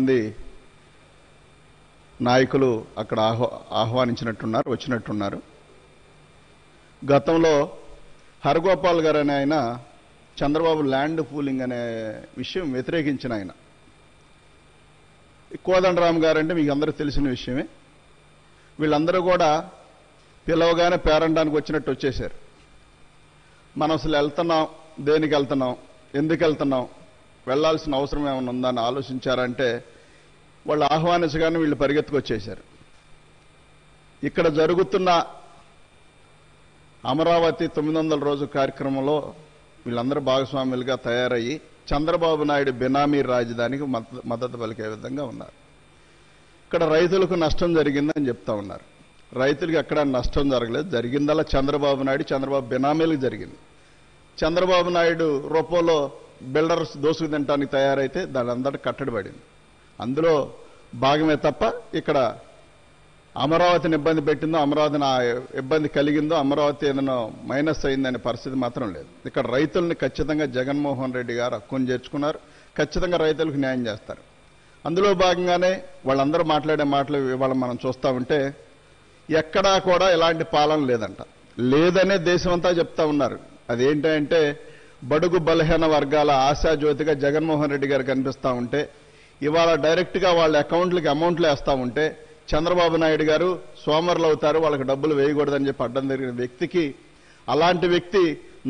మంది నాయకులు అక్కడ ఆహ్వా ఆహ్వానించినట్టున్నారు వచ్చినట్టున్నారు. గతంలో హరగోపాల్ గారు అనే ఆయన చంద్రబాబు ల్యాండ్ పూలింగ్ అనే విషయం వ్యతిరేకించిన ఆయన. కోదండరామ్ గారు అంటే మీకు అందరూ తెలిసిన విషయమే. వీళ్ళందరూ కూడా పిలవగానే పేరండానికి వచ్చినట్టు వచ్చేశారు. మనం అసలు వెళ్తున్నాం దేనికి వెళ్తున్నాం ఎందుకు వెళ్తున్నాం వెళ్ళాల్సిన అవసరం ఏమైనా ఉందని ఆలోచించారంటే వాళ్ళు ఆహ్వానించగానే వీళ్ళు పరిగెత్తుకొచ్చేశారు. ఇక్కడ జరుగుతున్న అమరావతి తొమ్మిది వందల రోజు కార్యక్రమంలో వీళ్ళందరూ భాగస్వాములుగా తయారయ్యి చంద్రబాబు నాయుడు బినామీ రాజధానికి మద్దతు పలికే విధంగా ఉన్నారు. ఇక్కడ రైతులకు నష్టం జరిగిందని చెప్తా ఉన్నారు. రైతులకు ఎక్కడ నష్టం జరగలేదు. జరిగిందల్లా చంద్రబాబు నాయుడు చంద్రబాబు బినామీలకు జరిగింది. చంద్రబాబు నాయుడు రూపంలో బిల్డర్స్ దోసుకు తినడానికి తయారైతే దాని అందరి కట్టడి పడింది. అందులో భాగమే తప్ప ఇక్కడ అమరావతిని ఇబ్బంది పెట్టిందో అమరావతిని ఆ ఇబ్బంది కలిగిందో అమరావతి ఏదైనా మైనస్ అయిందనే పరిస్థితి మాత్రం లేదు. ఇక్కడ రైతుల్ని ఖచ్చితంగా జగన్మోహన్ రెడ్డి గారు హక్కును చేర్చుకున్నారు. ఖచ్చితంగా రైతులకు న్యాయం చేస్తారు. అందులో భాగంగానే వాళ్ళందరూ మాట్లాడే మాటలు ఇవాళ మనం చూస్తూ ఉంటే ఎక్కడా కూడా ఇలాంటి పాలన లేదంట. లేదనే దేశమంతా చెప్తా ఉన్నారు. అదేంటంటే బడుగు బలహీన వర్గాల ఆశాజ్యోతిగా జగన్మోహన్ రెడ్డి గారు కనిపిస్తా ఉంటే ఇవాళ డైరెక్ట్గా వాళ్ళ అకౌంట్లకి అమౌంట్లు వేస్తూ ఉంటే చంద్రబాబు నాయుడు గారు సోమరులు అవుతారు వాళ్ళకి డబ్బులు వేయకూడదని చెప్పి అడ్డం జరిగిన వ్యక్తికి అలాంటి వ్యక్తి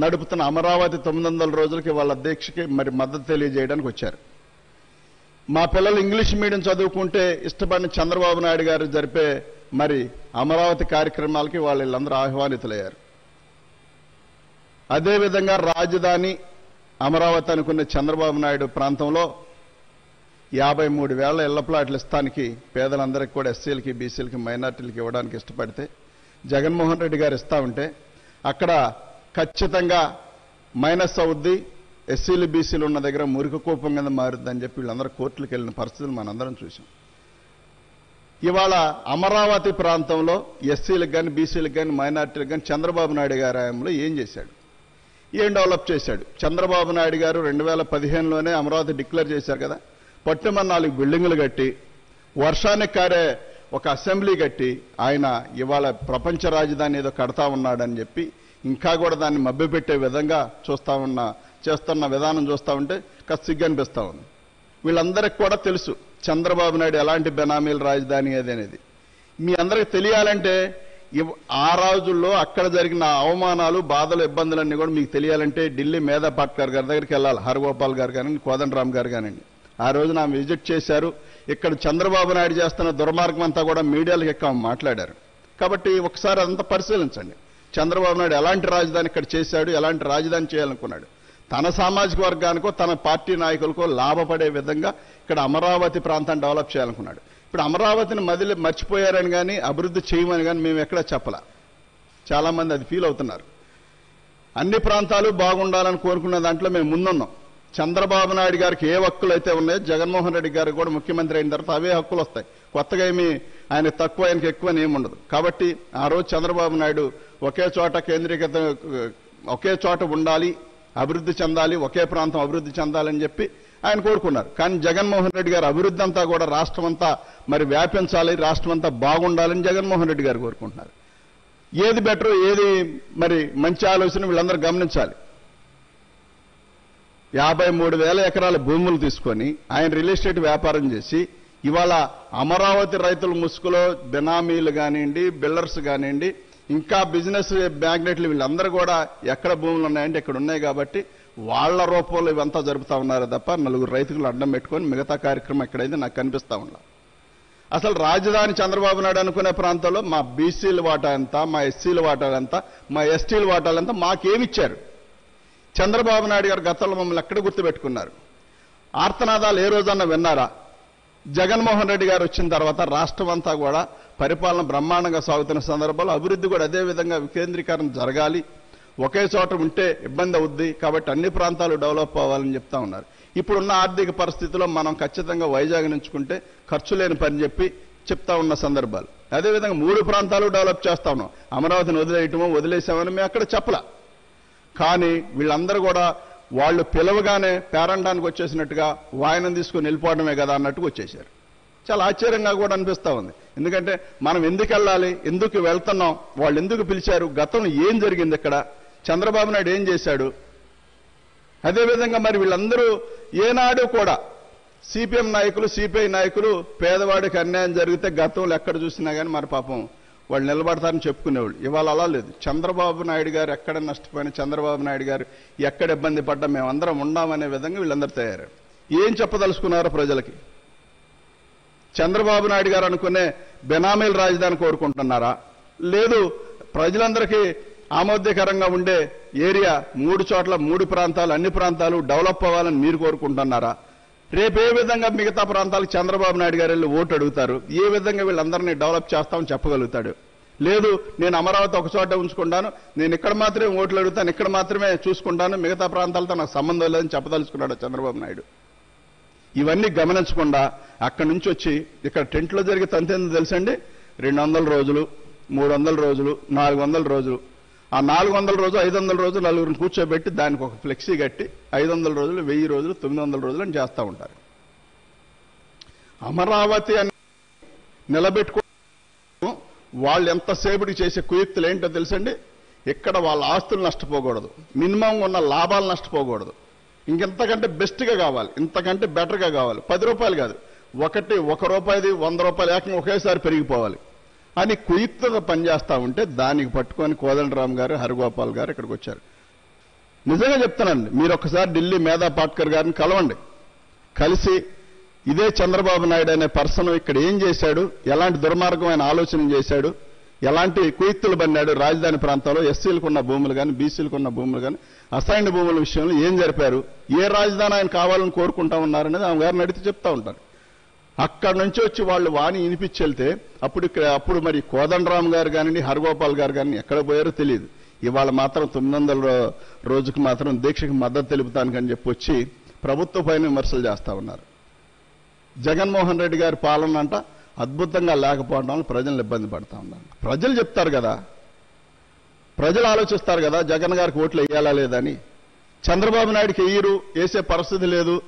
నడుపుతున్న అమరావతి తొమ్మిది వందల రోజులకి వాళ్ళ దీక్షకి మరి మద్దతు తెలియజేయడానికి వచ్చారు. మా పిల్లలు ఇంగ్లీష్ మీడియం చదువుకుంటే ఇష్టపడిన చంద్రబాబు నాయుడు గారు జరిపే మరి అమరావతి కార్యక్రమాలకి వాళ్ళు వీళ్ళందరూ ఆహ్వానితులయ్యారు. అదేవిధంగా రాజధాని అమరావతి అనుకున్న చంద్రబాబు నాయుడు ప్రాంతంలో యాభై మూడు వేల ఇళ్ళ ప్లాట్లు ఇస్తానికి పేదలందరికీ కూడా ఎస్సీలకి బీసీలకి మైనార్టీలకి ఇవ్వడానికి ఇష్టపడితే జగన్మోహన్ రెడ్డి గారు ఇస్తా ఉంటే అక్కడ ఖచ్చితంగా మైనస్ అవుద్ది ఎస్సీలు బీసీలు ఉన్న దగ్గర మురికి కూపం కింద మారుద్దని చెప్పి వీళ్ళందరూ కోర్టులకు వెళ్ళిన పరిస్థితులు మనందరం చూసాం ఇవాళ అమరావతి ప్రాంతంలో ఎస్సీలకు కానీ బీసీలకు కానీ మైనార్టీలకు కానీ చంద్రబాబు నాయుడు గారి హయాంలో ఏం చేశాడు? ఏం డెవలప్ చేశాడు? చంద్రబాబు నాయుడు గారు రెండు వేల పదిహేనులోనే అమరావతి డిక్లేర్ చేశారు కదా? పట్టుమని నాలుగు బిల్డింగులు కట్టి వర్షానికి కారే ఒక అసెంబ్లీ కట్టి ఆయన ఇవాళ ప్రపంచ రాజధాని ఏదో కడతా ఉన్నాడని చెప్పి ఇంకా కూడా దాన్ని మభ్యపెట్టే విధంగా చూస్తా ఉన్న చేస్తున్న విధానం చూస్తా ఉంటే కాస్త సిగ్గనిపిస్తూ ఉంది. వీళ్ళందరికీ కూడా తెలుసు చంద్రబాబు నాయుడు ఎలాంటి బెనామీల రాజధాని అది అనేది. మీ అందరికి తెలియాలంటే ఆ రోజుల్లో అక్కడ జరిగిన అవమానాలు బాధలు ఇబ్బందులన్నీ కూడా మీకు తెలియాలంటే ఢిల్లీ మేధా పాట్కర్ గారి దగ్గరికి వెళ్ళాలి. హరిగోపాల్ గారు కానివ్వండి కోదండరామ్ గారు కానివ్వండి. ఆ రోజు నా విజిట్ చేశారు. ఇక్కడ చంద్రబాబు నాయుడు చేస్తున్న దుర్మార్గం అంతా కూడా మీడియాలకు ఎక్కువ మాట్లాడారు. కాబట్టి ఒకసారి అదంతా పరిశీలించండి. చంద్రబాబు నాయుడు ఎలాంటి రాజధాని ఇక్కడ చేశాడు ఎలాంటి రాజధాని చేయాలనుకున్నాడు? తన సామాజిక వర్గానికో తన పార్టీ నాయకులకో లాభపడే విధంగా ఇక్కడ అమరావతి ప్రాంతాన్ని డెవలప్ చేయాలనుకున్నాడు. ఇప్పుడు అమరావతిని మదిలి మర్చిపోయారని కానీ అభివృద్ధి చేయమని కానీ మేము ఎక్కడా చెప్పలా. చాలామంది అది ఫీల్ అవుతున్నారు. అన్ని ప్రాంతాలు బాగుండాలని కోరుకున్న దాంట్లో మేము ముందున్నాం. చంద్రబాబు నాయుడు గారికి ఏ హక్కులు అయితే ఉన్నాయో జగన్మోహన్ రెడ్డి గారికి కూడా ముఖ్యమంత్రి అయిన తర్వాత అవే హక్కులు వస్తాయి. కొత్తగా ఏమి ఆయన తక్కువ ఆయనకి ఎక్కువ అని ఉండదు. కాబట్టి ఆ రోజు చంద్రబాబు నాయుడు ఒకే చోట కేంద్రీకృత ఒకే చోట ఉండాలి అభివృద్ధి చెందాలి ఒకే ప్రాంతం అభివృద్ధి చెందాలని చెప్పి ఆయన కోరుకున్నారు. కానీ జగన్మోహన్ రెడ్డి గారు అభివృద్ధి అంతా కూడా రాష్ట్రం అంతా మరి వ్యాపించాలి రాష్ట్రం అంతా బాగుండాలని జగన్మోహన్ రెడ్డి గారు కోరుకుంటున్నారు. ఏది బెటర్ ఏది మరి మంచి ఆలోచన వీళ్ళందరూ గమనించాలి. యాభై మూడు వేల ఎకరాల భూములు తీసుకొని ఆయన రియల్ ఎస్టేట్ వ్యాపారం చేసి ఇవాళ అమరావతి రైతుల ముసుగులో బినామీలు కానివ్వండి బిల్డర్స్ కానివ్వండి ఇంకా బిజినెస్ మ్యాగ్నెట్లు వీళ్ళందరూ కూడా ఎక్కడ భూములు ఉన్నాయంటే ఇక్కడ ఉన్నాయి కాబట్టి వాళ్ళ రూపంలో ఇవంతా జరుపుతా ఉన్నారు తప్ప నలుగురు రైతులు అడ్డం పెట్టుకొని మిగతా కార్యక్రమం ఎక్కడైంది నాకు కనిపిస్తా ఉన్నా అసలు రాజధాని చంద్రబాబు నాయుడు అనుకునే ప్రాంతంలో మా బీసీల వాటా ఎంత మా ఎస్సీల వాటాలంతా మా ఎస్టీల వాటాలంతా మాకేమిచ్చారు చంద్రబాబు నాయుడు గారు గతంలో మమ్మల్ని ఎక్కడ గుర్తుపెట్టుకున్నారు? ఆర్తనాదాలు ఏ రోజన్నా విన్నారా? జగన్మోహన్ రెడ్డి గారు వచ్చిన తర్వాత రాష్ట్రం అంతా కూడా పరిపాలన బ్రహ్మాండంగా సాగుతున్న సందర్భంలో అభివృద్ధి కూడా అదే విధంగా వికేంద్రీకరణ జరగాలి. ఒకే చోట ఉంటే ఇబ్బంది అవుద్ది కాబట్టి అన్ని ప్రాంతాలు డెవలప్ అవ్వాలని చెప్తా ఉన్నారు. ఇప్పుడున్న ఆర్థిక పరిస్థితిలో మనం ఖచ్చితంగా వైజాగ్ నుంచుకుంటే ఖర్చు లేని పని చెప్పి చెప్తా ఉన్న సందర్భాలు. అదేవిధంగా మూడు ప్రాంతాలు డెవలప్ చేస్తా ఉన్నాం. అమరావతిని వదిలేయటమో వదిలేసామని మేము అక్కడ చెప్పలా. కానీ వీళ్ళందరూ కూడా వాళ్ళు పిలవగానే పేరండానికి వచ్చేసినట్టుగా వాయనం తీసుకుని వెళ్ళిపోవడమే కదా అన్నట్టుగా వచ్చేసారు చాలా ఆశ్చర్యంగా కూడా అనిపిస్తూ ఉంది. ఎందుకంటే మనం ఎందుకు వెళ్ళాలి ఎందుకు వెళ్తున్నాం వాళ్ళు ఎందుకు పిలిచారు గతంలో ఏం జరిగింది ఇక్కడ చంద్రబాబు నాయుడు ఏం చేశాడు? అదేవిధంగా మరి వీళ్ళందరూ ఏనాడు కూడా సిపిఎం నాయకులు సిపిఐ నాయకులు పేదవాడికి అన్యాయం జరిగితే గతంలో ఎక్కడ చూసినా కానీ మరి పాపం వాళ్ళు నిలబడతారని చెప్పుకునేవాళ్ళు. ఇవాళ అలా లేదు. చంద్రబాబు నాయుడు గారు ఎక్కడ నష్టపోయిన చంద్రబాబు నాయుడు గారు ఎక్కడ ఇబ్బంది పడ్డా మేమందరం ఉండామనే విధంగా వీళ్ళందరూ తయారు ఏం చెప్పదలుచుకున్నారు ప్రజలకి? చంద్రబాబు నాయుడు గారు అనుకునే బెనామీల రాజధాని కోరుకుంటున్నారా? లేదు ప్రజలందరికీ ఆమోద్యకరంగా ఉండే ఏరియా మూడు చోట్ల మూడు ప్రాంతాలు అన్ని ప్రాంతాలు డెవలప్ అవ్వాలని మీరు కోరుకుంటున్నారా? రేపు ఏ విధంగా మిగతా ప్రాంతాలకు చంద్రబాబు నాయుడు గారు వెళ్ళి ఓటు అడుగుతారు? ఏ విధంగా వీళ్ళందరినీ డెవలప్ చేస్తామని చెప్పగలుగుతాడు? లేదు నేను అమరావతి ఒక చోట ఉంచుకుంటాను నేను ఇక్కడ మాత్రమే ఓట్లు అడుగుతాను ఇక్కడ మాత్రమే చూసుకుంటాను మిగతా ప్రాంతాలతో నాకు సంబంధం లేదని చెప్పదలుచుకున్నాడు చంద్రబాబు నాయుడు. ఇవన్నీ గమనించకుండా అక్కడి నుంచి వచ్చి ఇక్కడ టెంట్లో జరిగే తంతేందో తెలుసండి? రెండు వందల రోజులు మూడు వందల రోజులు నాలుగు వందల రోజులు ఆ నాలుగు వందల రోజు ఐదు వందల రోజు నలుగురిని కూర్చోబెట్టి దానికి ఒక ఫ్లెక్సీ కట్టి ఐదు వందల రోజులు వెయ్యి రోజులు తొమ్మిది వందల రోజులు అని చేస్తూ ఉంటారు. అమరావతి అని నిలబెట్టుకో వాళ్ళు ఎంతసేపటికి చేసే కుయుక్తులు ఏంటో తెలుసండి? ఇక్కడ వాళ్ళ ఆస్తులు నష్టపోకూడదు. మినిమం ఉన్న లాభాలు నష్టపోకూడదు. ఇంకెంతకంటే బెస్ట్గా కావాలి. ఇంతకంటే బెటర్గా కావాలి. పది రూపాయలు కాదు. ఒకటి ఒక రూపాయిది వంద రూపాయలు ఏకంగా ఒకేసారి పెరిగిపోవాలి. అని కుయుక్తగా పనిచేస్తూ ఉంటే దానికి పట్టుకొని కోదండరామ్ గారు హరిగోపాల్ గారు ఇక్కడికి వచ్చారు. నిజంగా చెప్తానండి మీరు ఒకసారి ఢిల్లీ మేధా పాట్కర్ గారిని కలవండి. కలిసి ఇదే చంద్రబాబు నాయుడు అనే పర్సన్ ఇక్కడ ఏం చేశాడు ఎలాంటి దుర్మార్గమైన ఆలోచన చేశాడు ఎలాంటి కుయుక్తులు పన్నాడు రాజధాని ప్రాంతంలో ఎస్సీలకు ఉన్న భూములు కానీ బీసీలకు ఉన్న భూములు కానీ అసైన్డ్ భూముల విషయంలో ఏం జరిపారు ఏ రాజధాని ఆయన కావాలని కోరుకుంటా ఉన్నారనేది ఆమె గారిని అడిగితే చెప్తా ఉంటారు. అక్కడి నుంచి వచ్చి వాళ్ళు వాణి వినిపించెళ్తే అప్పుడు ఇక్కడ అప్పుడు మరి కోదండరామ్ గారు కానివ్వండి హరగోపాల్ గారు కానీ ఎక్కడ పోయారో తెలియదు. ఇవాళ మాత్రం తొమ్మిది వందల రోజుకు మాత్రం దీక్షకు మద్దతు తెలుపుతానికని చెప్పి వచ్చి ప్రభుత్వ పైన విమర్శలు చేస్తా ఉన్నారు. జగన్మోహన్ రెడ్డి గారి పాలన అంట అద్భుతంగా లేకపోవడం వల్ల ప్రజలను ఇబ్బంది పడతా ఉన్నారు. ప్రజలు చెప్తారు కదా. ప్రజలు ఆలోచిస్తారు కదా జగన్ గారికి ఓట్లు వేయాలా లేదని చంద్రబాబు నాయుడికి వేయరు వేసే పరిస్థితి లేదు.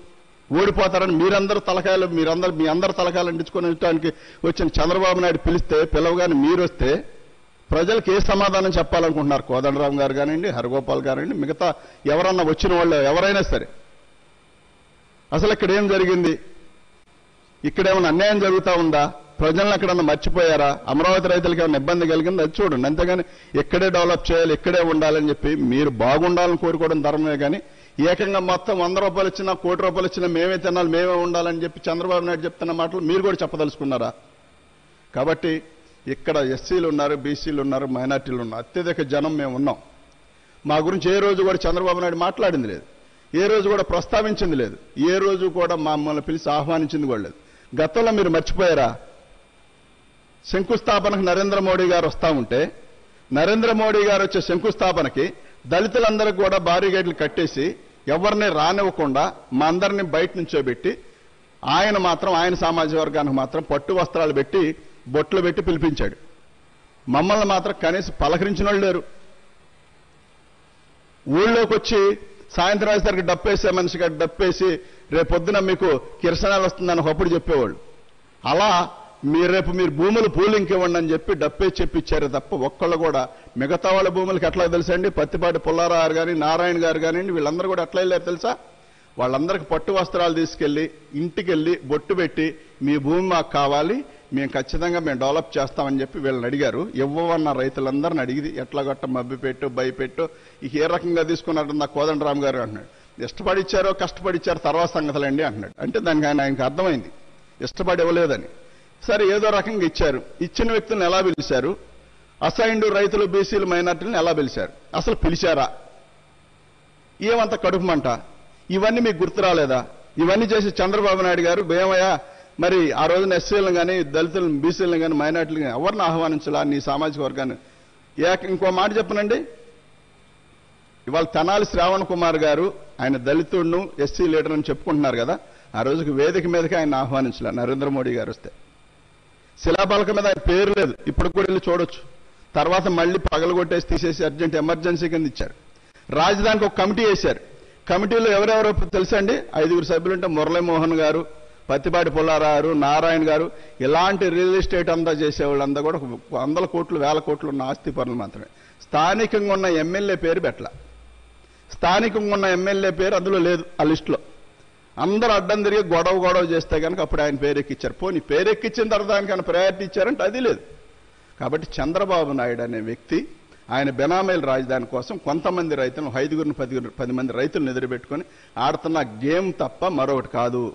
ఓడిపోతారని మీరందరూ తలకాయలు మీరందరూ మీ అందరు తలకాయలు అంటించుకొని వచ్చిన చంద్రబాబు నాయుడు పిలిస్తే పిలవగానే మీరు వస్తే ప్రజలకు ఏ సమాధానం చెప్పాలనుకుంటున్నారు? కోదండరామ్ గారు కానివ్వండి హరగోపాల్ కానివ్వండి మిగతా ఎవరన్నా వచ్చిన వాళ్ళు ఎవరైనా సరే. అసలు ఇక్కడ ఏం జరిగింది? ఇక్కడేమైనా అన్యాయం జరుగుతా ఉందా? ప్రజలను ఎక్కడన్నా మర్చిపోయారా? అమరావతి రైతులకు ఏమైనా ఇబ్బంది కలిగింది? అది చూడండి. అంతేగాని ఇక్కడే డెవలప్ చేయాలి ఇక్కడే ఉండాలని చెప్పి మీరు బాగుండాలని కోరుకోవడం ధర్మమే కానీ ఏకంగా మొత్తం వంద రూపాయలు ఇచ్చినా కోటి రూపాయలు ఇచ్చినా మేమే తినాలి మేమే ఉండాలని చెప్పి చంద్రబాబు నాయుడు చెప్తున్న మాటలు మీరు కూడా చెప్పదలుచుకున్నారా? కాబట్టి ఇక్కడ ఎస్సీలు ఉన్నారు బీసీలు ఉన్నారు మైనార్టీలు ఉన్నారు. అత్యధిక జనం మేము ఉన్నాం. మా గురించి ఏ రోజు కూడా చంద్రబాబు నాయుడు మాట్లాడింది లేదు. ఏ రోజు కూడా ప్రస్తావించింది లేదు. ఏ రోజు కూడా మమ్మల్ని పిలిచి ఆహ్వానించింది కూడా లేదు. గతంలో మీరు మర్చిపోయారా? శంకుస్థాపనకు నరేంద్ర మోడీ గారు వస్తా ఉంటే నరేంద్ర మోడీ గారు వచ్చే శంకుస్థాపనకి దళితులందరికీ కూడా భారీ గేట్లు కట్టేసి ఎవరిని రానివ్వకుండా మా అందరిని బయట నుంచోబెట్టి ఆయన మాత్రం ఆయన సామాజిక వర్గానికి మాత్రం పట్టు వస్త్రాలు పెట్టి బొట్లు పెట్టి పిలిపించాడు. మమ్మల్ని మాత్రం కనీసం పలకరించిన వాళ్ళు లేరు. ఊళ్ళోకి వచ్చి సాయంత్రం అయ్యేసరికి డప్పేసే మనిషిగా డప్పేసి రేపొద్దున మీకు కిరసనాలు వస్తుందని ఒకప్పుడు చెప్పేవాళ్ళు. అలా మీరు రేపు మీరు భూములు పూలింగ్ ఇవ్వండి అని చెప్పి డప్పే చెప్పిచ్చారు తప్ప ఒక్కళ్ళు కూడా మిగతా వాళ్ళ భూములకి ఎట్లా తెలుసండి? పత్తిపాటి పుల్లారావు గారు కానీ నారాయణ గారు కానివ్వండి వీళ్ళందరూ కూడా ఎట్లా వెళ్ళారు తెలుసా? వాళ్ళందరికీ పట్టు వస్త్రాలు తీసుకెళ్ళి ఇంటికి వెళ్ళి బొట్టు పెట్టి మీ భూమి మాకు కావాలి మేము ఖచ్చితంగా మేము డెవలప్ చేస్తామని చెప్పి వీళ్ళని అడిగారు. ఇవ్వవన్న రైతులందరిని అడిగి ఎట్లా గట్ట మబ్బి పెట్టు భయపెట్టు ఇక ఏ రకంగా తీసుకున్నాడు నా కోదండరామ్ గారు అంటున్నాడు. ఇష్టపడిచ్చారో కష్టపడిచ్చారో కష్టపడి ఇచ్చారో తర్వాత సంగతులండి అంటున్నాడు. అంటే దానికి ఆయన ఆయనకు అర్థమైంది. ఇష్టపడి ఇవ్వలేదని. సరే ఏదో రకంగా ఇచ్చారు. ఇచ్చిన వ్యక్తులను ఎలా పిలిచారు? అసైన్డ్ రైతులు బీసీలు మైనార్టీలను ఎలా పిలిచారు? అసలు పిలిచారా? ఏమంత కడుపుమంట ఇవన్నీ మీకు గుర్తు రాలేదా? ఇవన్నీ చేసి చంద్రబాబు నాయుడు గారు భయమయ్య మరి ఆ రోజున ఎస్సీలను కానీ దళితులను బీసీలను కానీ మైనార్టీలను కానీ ఎవరిని ఆహ్వానించాలా నీ సామాజిక వర్గాన్ని? ఏక ఇంకో మాట చెప్పనండి. ఇవాళ తెనాలి శ్రావణ్ కుమార్ గారు ఆయన దళితుడును ఎస్సీ లీడర్ అని చెప్పుకుంటున్నారు కదా ఆ రోజుకి వేదిక మీదకి ఆయన ఆహ్వానించలే నరేంద్ర మోడీ గారు వస్తే. శిలాపలక మీద ఆయన పేరు లేదు. ఇప్పుడు కూడా వెళ్ళి చూడొచ్చు. తర్వాత మళ్ళీ పగలగొట్టేసి తీసేసి అర్జెంట్ ఎమర్జెన్సీ కింద ఇచ్చారు. రాజధానికి ఒక కమిటీ వేశారు. కమిటీలో ఎవరెవరో తెలుసండి? ఐదుగురు సభ్యులుంటే మురళీమోహన్ గారు పత్తిపాటి పుల్లారావు నారాయణ గారు. ఇలాంటి రియల్ ఎస్టేట్ అంతా చేసేవాళ్ళంతా కూడా వందల కోట్లు వేల కోట్లు ఉన్న ఆస్తి పనులు మాత్రమే. స్థానికంగా ఉన్న ఎమ్మెల్యే పేరు పెట్టల. స్థానికంగా ఉన్న ఎమ్మెల్యే పేరు అందులో లేదు ఆ లిస్టులో. అందరూ అడ్డం తిరిగి గొడవ గొడవ చేస్తే కనుక అప్పుడు ఆయన పేరెక్కిచ్చారు. పోనీ పేరెక్కిచ్చిన తర్వాత ఆయనకన్నా ప్రయారిటీ ఇచ్చారంటే అది లేదు. కాబట్టి చంద్రబాబు నాయుడు అనే వ్యక్తి ఆయన బెనామీల రాజధాని కోసం కొంతమంది రైతులను ఐదుగురిని పదిగురు పది మంది రైతులను ఎదురుపెట్టుకొని ఆడుతున్న గేమ్ తప్ప మరొకటి కాదు.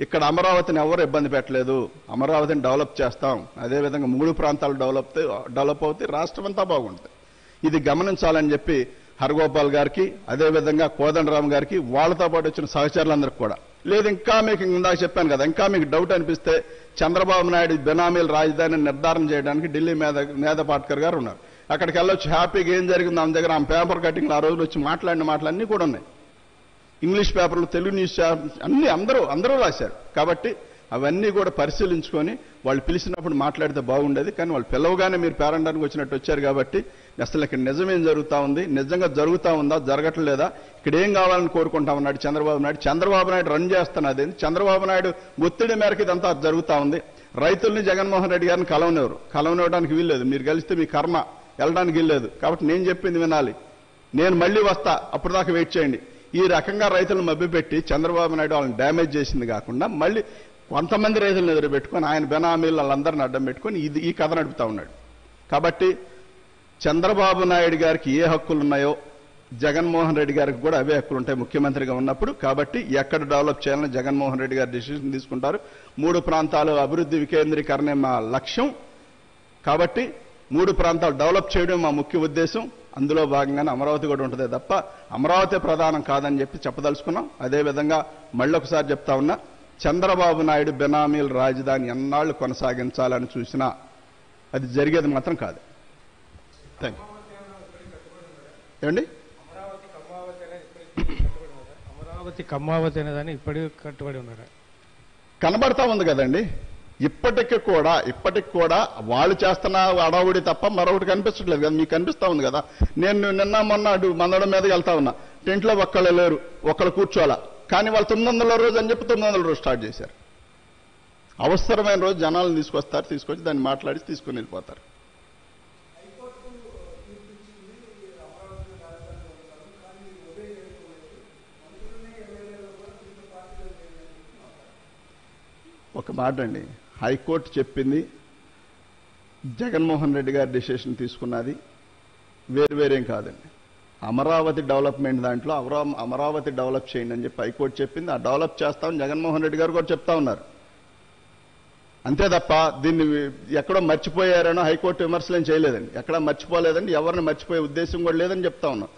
ఇక్కడ అమరావతిని ఎవరు ఇబ్బంది పెట్టలేదు. అమరావతిని డెవలప్ చేస్తాం. అదేవిధంగా మూడు ప్రాంతాలు డెవలప్ డెవలప్ అవుతాయి రాష్ట్రం అంతా బాగుంటుంది. ఇది గమనించాలని చెప్పి హరగోపాల్ గారికి అదేవిధంగా కోదండరామ్ గారికి వాళ్ళతో పాటు వచ్చిన సహచరులందరికీ కూడా. లేదు ఇంకా మీకు ఇందాక చెప్పాను కదా ఇంకా మీకు డౌట్ అనిపిస్తే చంద్రబాబు నాయుడు బెనామీల రాజధాని నిర్ధారణ చేయడానికి ఢిల్లీ మేధ మేధ పాట్కర్ గారు ఉన్నారు. అక్కడికి వెళ్ళొచ్చు హ్యాపీగా ఏం జరిగిందో ఆమె దగ్గర ఆమె పేపర్ కటింగ్లు ఆ రోజులు వచ్చి మాట్లాడిన మాటలన్నీ కూడా ఉన్నాయి. ఇంగ్లీష్ పేపర్లు తెలుగు న్యూస్ అన్ని అందరూ అందరూ రాశారు. కాబట్టి అవన్నీ కూడా పరిశీలించుకొని వాళ్ళు పిలిచినప్పుడు మాట్లాడితే బాగుండేది కానీ వాళ్ళు పిలవగానే మీరు పేరండానికి వచ్చినట్టు వచ్చారు కాబట్టి అసలు ఇక్కడ నిజమేం జరుగుతూ ఉంది? నిజంగా జరుగుతూ ఉందా? జరగట్లేదా? ఇక్కడ ఏం కావాలని కోరుకుంటా ఉన్నాడు చంద్రబాబు నాయుడు. చంద్రబాబు నాయుడు రన్ చేస్తున్నది చంద్రబాబు నాయుడు ఒత్తిడి మేరకు ఇదంతా జరుగుతూ ఉంది. రైతుల్ని జగన్మోహన్ రెడ్డి గారిని కలవనివ్వరు. కలవనివ్వడానికి వీల్లేదు. మీరు కలిస్తే మీ కర్మ వెళ్ళడానికి వీల్లేదు. కాబట్టి నేను చెప్పింది వినాలి. నేను మళ్ళీ వస్తా. అప్పుడు దాకా వెయిట్ చేయండి. ఈ రకంగా రైతులను మభ్యపెట్టి చంద్రబాబు నాయుడు వాళ్ళని డ్యామేజ్ చేసింది కాకుండా మళ్ళీ కొంతమంది రైతులను ఎదురు పెట్టుకొని ఆయన బెనామీలు వాళ్ళందరిని అడ్డం పెట్టుకొని ఇది ఈ కథ నడుపుతా ఉన్నాడు. కాబట్టి చంద్రబాబు నాయుడు గారికి ఏ హక్కులు ఉన్నాయో జగన్మోహన్ రెడ్డి గారికి కూడా అవే హక్కులు ఉంటాయి ముఖ్యమంత్రిగా ఉన్నప్పుడు. కాబట్టి ఎక్కడ డెవలప్ చేయాలని జగన్మోహన్ రెడ్డి గారు డిసిషన్ తీసుకుంటారు. మూడు ప్రాంతాలు అభివృద్ధి వికేంద్రీకరణే మా లక్ష్యం. కాబట్టి మూడు ప్రాంతాలు డెవలప్ చేయడం మా ముఖ్య ఉద్దేశం. అందులో భాగంగానే అమరావతి కూడా ఉంటుంది తప్ప అమరావతి ప్రధానం కాదని చెప్పి చెప్పదలుచుకున్నాం. అదేవిధంగా మళ్ళొకసారి చెప్తా ఉన్నా చంద్రబాబు నాయుడు బెనామీల రాజధాని ఎన్నాళ్ళు కొనసాగించాలని చూసినా అది జరిగేది మాత్రం కాదు. Thank you. ఏమండి? అమరావతి కమ్మావతి అనేదాన్ని ఇప్పటికీ కట్టుబడి ఉన్నారా? కనబడతా ఉంది కదండి. ఇప్పటికి కూడా ఇప్పటికి కూడా వాళ్ళు చేస్తున్న అడవుడి తప్ప మరొకటి కనిపించట్లేదు కదా. మీకు కనిపిస్తా ఉంది కదా. నేను నిన్న మొన్న అటు మందడం మీదకి వెళ్తా ఉన్నా. టెంట్లో ఒక్కళ్ళు లేరు ఒక్కళ్ళు కూర్చోాలా కానీ వాళ్ళు తొమ్మిది వందల రోజు అని చెప్పి తొమ్మిది వందల రోజు స్టార్ట్ చేశారు. అవసరమైన రోజు జనాలను తీసుకొస్తారు తీసుకొచ్చి దాన్ని మాట్లాడి తీసుకుని వెళ్ళిపోతారు. ఒక మాట అండి హైకోర్టు చెప్పింది జగన్మోహన్ రెడ్డి గారి డిసిషన్ తీసుకున్నది వేరు వేరేం కాదండి. అమరావతి డెవలప్మెంట్ దాంట్లో అమరావతి డెవలప్ చేయండి అని చెప్పి హైకోర్టు చెప్పింది. ఆ డెవలప్ చేస్తామని జగన్మోహన్ రెడ్డి గారు కూడా చెప్తా ఉన్నారు. అంతే తప్ప దీన్ని ఎక్కడో మర్చిపోయారనో హైకోర్టు విమర్శలేం చేయలేదండి. ఎక్కడ మర్చిపోలేదండి. ఎవరిని మర్చిపోయే ఉద్దేశం కూడా లేదని చెప్తా ఉన్నాం.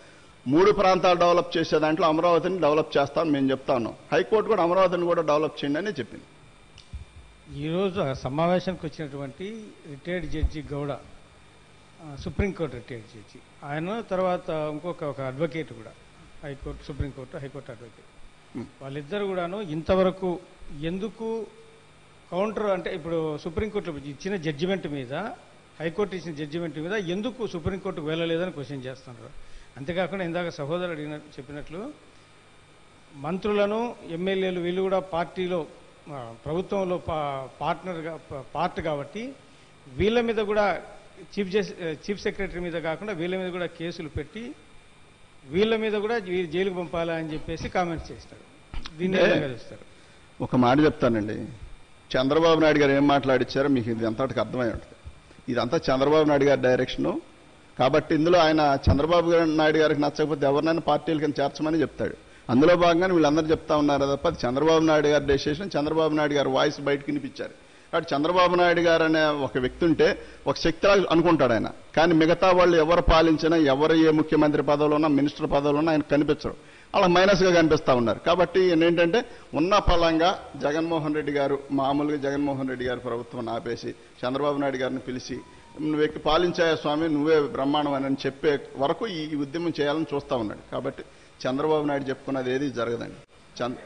మూడు ప్రాంతాలు డెవలప్ చేసే దాంట్లో అమరావతిని డెవలప్ చేస్తామని మేము చెప్తా ఉన్నాం. హైకోర్టు కూడా అమరావతిని కూడా డెవలప్ చేయండి అనే చెప్పింది. ఈరోజు ఆ సమావేశానికి వచ్చినటువంటి retired judge Gowda supreme court retired judge. ఆయన తర్వాత ఇంకొక ఒక అడ్వకేట్ కూడా హైకోర్టు సుప్రీంకోర్టు హైకోర్టు అడ్వకేట్. వాళ్ళిద్దరు కూడాను ఇంతవరకు ఎందుకు కౌంటర్ అంటే ఇప్పుడు సుప్రీంకోర్టు ఇచ్చిన జడ్జిమెంట్ మీద హైకోర్టు ఇచ్చిన జడ్జిమెంట్ మీద ఎందుకు సుప్రీంకోర్టుకు వెళ్ళలేదని క్వశ్చన్ చేస్తున్నారు. అంతేకాకుండా ఇందాక సహోదరుడు అడిగిన చెప్పినట్లు మంత్రులను ఎమ్మెల్యేలు వీళ్ళు కూడా పార్టీలో ప్రభుత్వంలో పార్ట్నర్గా పార్ట్ కాబట్టి వీళ్ళ మీద కూడా చీఫ్ చీఫ్ సెక్రటరీ మీద కాకుండా వీళ్ళ మీద కూడా కేసులు పెట్టి వీళ్ళ మీద కూడా జైలుకు పంపాలా అని చెప్పేసి కామెంట్స్ చేస్తారు. దీన్ని చూస్తారు. ఒక మాట చెప్తానండి. చంద్రబాబు నాయుడు గారు ఏం మాట్లాడిచ్చారో మీకు ఇది అంతటికి అర్థమై ఉంటుంది. ఇదంతా చంద్రబాబు నాయుడు గారి డైరెక్షను. కాబట్టి ఇందులో ఆయన చంద్రబాబు నాయుడు గారికి నచ్చకపోతే ఎవరినైనా పార్టీల కింద చేర్చమని చెప్తాడు. అందులో భాగంగానే వీళ్ళందరూ చెప్తా ఉన్నారు తప్ప అది చంద్రబాబు నాయుడు గారి డెసిషన్ చంద్రబాబు నాయుడు గారు వాయిస్ బయటకు వినిపించారు. కాబట్టి చంద్రబాబు నాయుడు గారు అనే ఒక వ్యక్తి ఉంటే ఒక శక్తి అనుకుంటాడు ఆయన. కానీ మిగతా వాళ్ళు ఎవరు పాలించినా ఎవరు ఏ ముఖ్యమంత్రి పదవిలో ఉన్నా మినిస్టర్ పదవిలో ఉన్నా ఆయన కనిపించరు. అలా మైనస్గా కనిపిస్తా ఉన్నారు. కాబట్టి ఏంటంటే ఉన్న ఫలంగా జగన్మోహన్ రెడ్డి గారు మామూలుగా జగన్మోహన్ రెడ్డి గారు ప్రభుత్వం ఆపేసి చంద్రబాబు నాయుడు గారిని పిలిచి నువ్వు ఎక్కి పాలించాయా స్వామి? నువ్వే బ్రహ్మాండం అని చెప్పే వరకు ఈ ఉద్యమం చేయాలని చూస్తూ ఉన్నాడు. కాబట్టి చంద్రబాబు నాయుడు చెప్పుకున్నది ఏది జరగదండి. చంద్ర